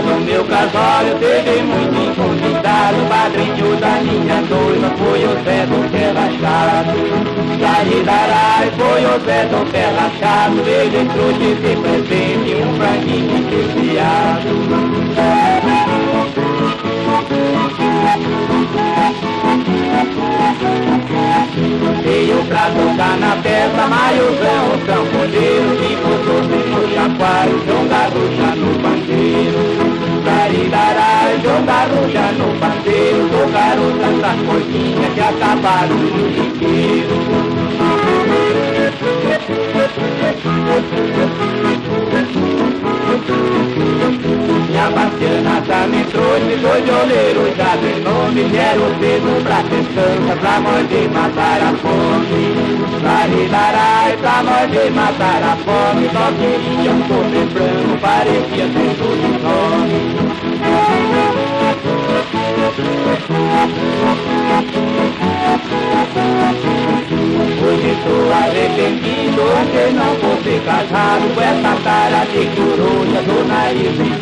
No meu casório teve muito convidado O padrinho da minha noiva foi o Zé do Pé Rachado Saí da Arai foi o Zé do Pé Rachado Ele entrou de presente um franguinho desfiado Veio pra tocar na festa, Maiozão, o sanfoneiro Que botou no chacoalho, João Garrucha no pandeiro Daridará, João Garrucha no pandeiro Tocaram tantas coisinhas que acabaram no chiqueiro a Bastiana também trouxe dois violeiros já de nome Vieram cedo pra festança, pra morder matar a fome. Larilarai, pra morder matar a fome Só queriam comer frango, parecia ter todo nome Hoje estou arrependido que não fosse casado Com essa cara de coruja do nariz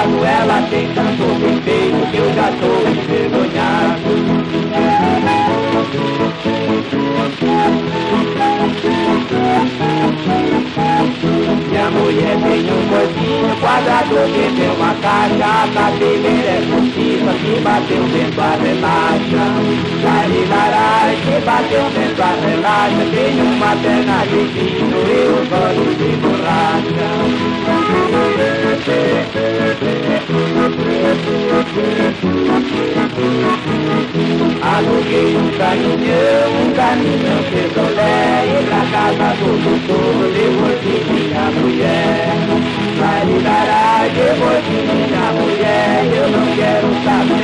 Ela tem tanto defeito que eu já estou envergonhado. Minha mulher tem um corpinho quadrado que tem uma caixa A cabeleira é possível, se bateu dentro a relaxa. Larilarai, se bateu dentro a relaxa Tem uma perna de e os olhos de borracha casa do doutor depois de minha mulher Vai dará depois de minha mulher Eu não quero saber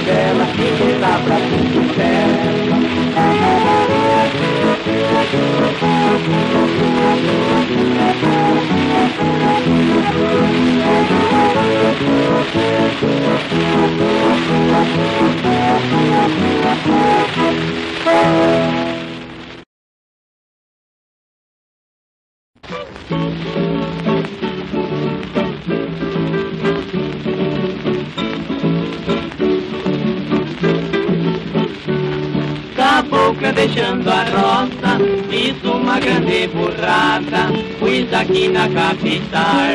Cabocla deixando a roça, fiz uma grande burrada, Pus aqui na capital,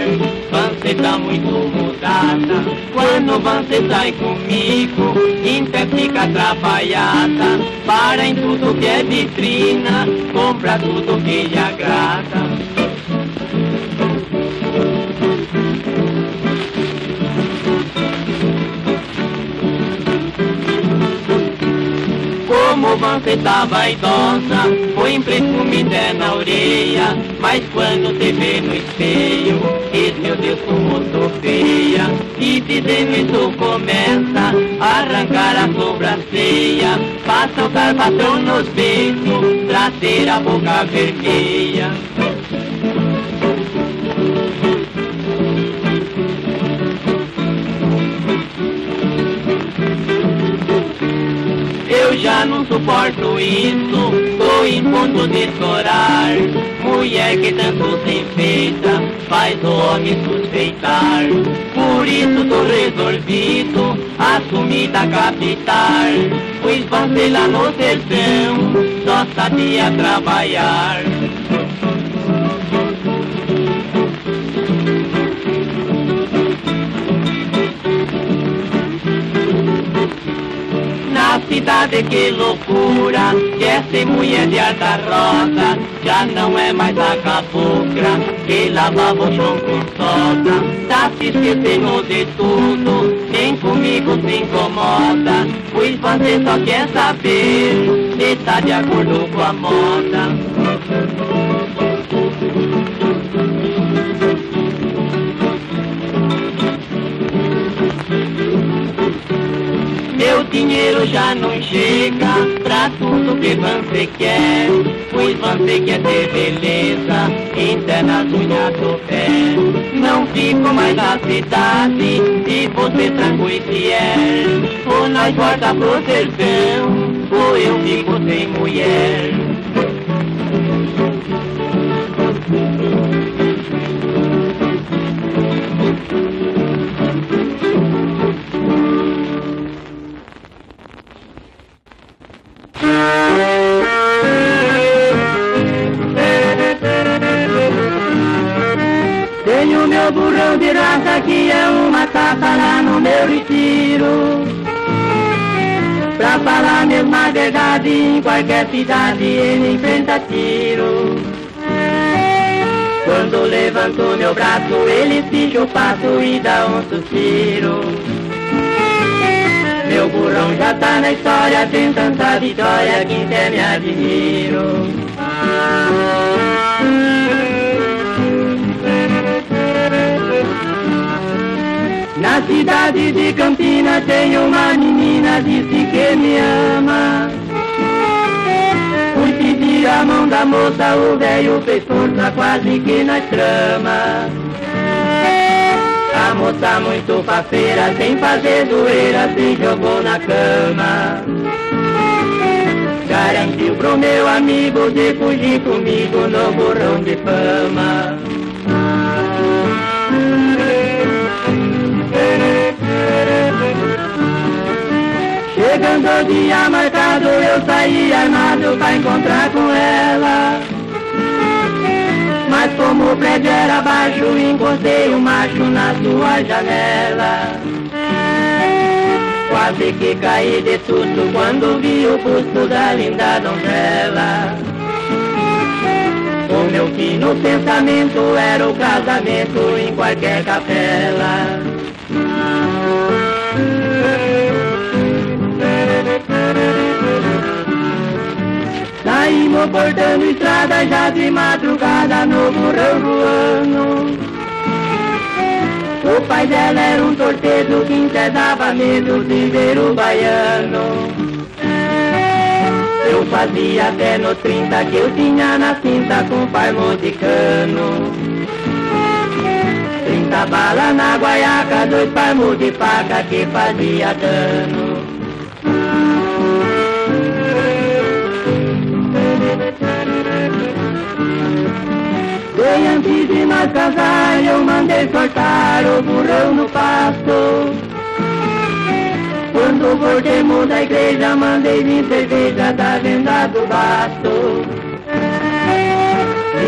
você tá muito mudada. Quando você sai comigo, então fica atrapalhada. Para em tudo que é vitrina, compra tudo que lhe agrada. Como tá vaidosa, põe perfume na orelha Mas quando te vê no espelho, diz meu Deus como sou feia. E dizendo isso começa a arrancar a sobrancelha Passa o carpatão nos beijos, pra ter a boca vermelha suporto isso, tô em ponto de estourar. Mulher que tanto se enfeita, faz o homem suspeitar. Por isso tô resolvido, assumir da capital. Pois você lá no sertão, só sabia trabalhar. Cidade que loucura, quer ser mulher de alta rosa, já não é mais a cabocla que lavava o chão com soda. Tá se esquecendo de tudo, vem comigo se incomoda, pois você só quer saber se tá de acordo com a moda. Dinheiro já não chega pra tudo que você quer. Pois você quer ter beleza, interna as unhas do pé. fico mais na cidade Se você tranquilo e fiel Ou nós volta pro sertão Ou eu fico sem mulher Tenho meu burrão de raça que é uma tapa lá no meu retiro. Pra falar mesmo a verdade em qualquer cidade ele enfrenta tiro. Quando levanto meu braço ele ficha o passo e dá um suspiro. Meu burrão já tá na história, tem tanta vitória que até me admiro Na cidade de Campinas tem uma menina, disse que me ama. Fui pedir a mão da moça, o velho fez força quase que na trama. A moça muito faceira, sem fazer zoeira, se jogou na cama. Garantiu pro meu amigo de fugir comigo no burrão de fama. Chegando o dia marcado, eu saí armado pra encontrar com ela. Mas como o prédio era baixo, encostei o macho na sua janela. Quase que caí de susto quando vi o busto da linda donzela. O meu fino pensamento era o casamento em qualquer capela. Saímos cortando estrada já de madrugada no burrão voando. O pai dela era um torteiro que até dava medo de ver o baiano. Eu fazia até no 30 que eu tinha na cinta com farmo de cano. 30 balas na guaiaca, dois farmos de faca que fazia dano. Antes de nós casar, eu mandei cortar o burrão no pasto. Quando voltemos da igreja, mandei vir cerveja da venda do basto.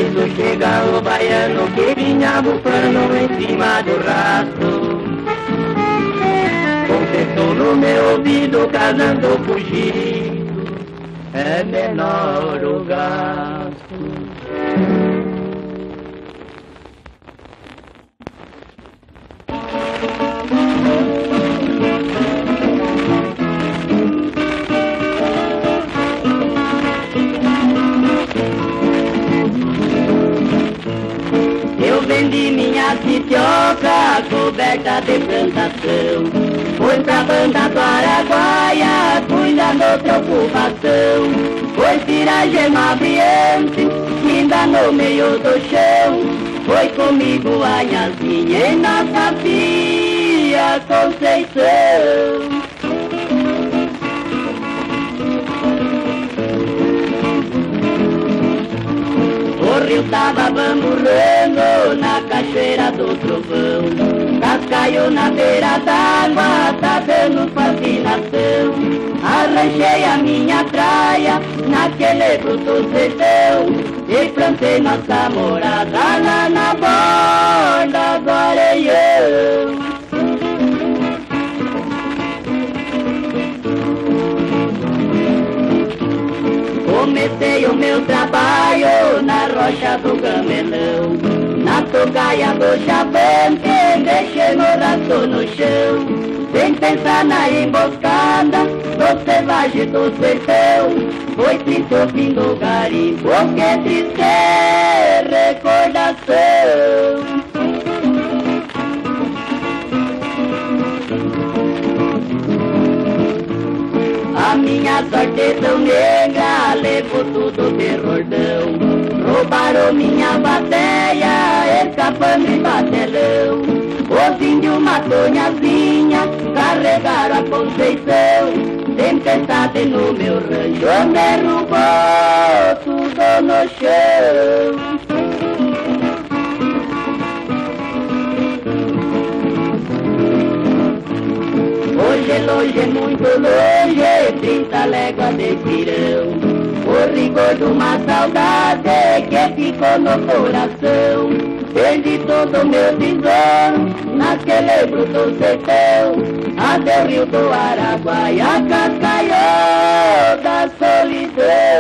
Isso chega o baiano que vinha bufando em cima do rastro. Confessou no meu ouvido, casando fugir, é menor o gasto. De plantação. Fui pra banda do Araguaia, cuidando preocupação. Foi tirar gema ainda no meio do chão. Foi comigo a Nhazinha e nossa filha Conceição. O rio tava bamburrando na cachoeira do trovão. Cascaio na beira d'água, tá dando fascinação. Arranjei a minha praia naquele bruto sertão. E plantei nossa morada lá na borda do areião. Comecei o meu trabalho na rocha do gamelão Na tocaia do chavante, deixei meu rato no chão. Sem pensar na emboscada, do selvagem do sertão Foi triste o fim do garimpo, que triste recordação. A minha sorte tão negra, levou tudo de rordão. Roubaram minha bateia, pano e batelão. Os índios matou Nhazinha, carregaram a Conceição. Tempestade no meu rancho, derrubou tudo no chão. Hoje, longe, muito longe, trinta léguas de pirão. O rigor de uma saudade que ficou no coração. Perdi todo o meu tesouro naquele bruto sertão. Até o rio do Araguaia cascaiou da solidão.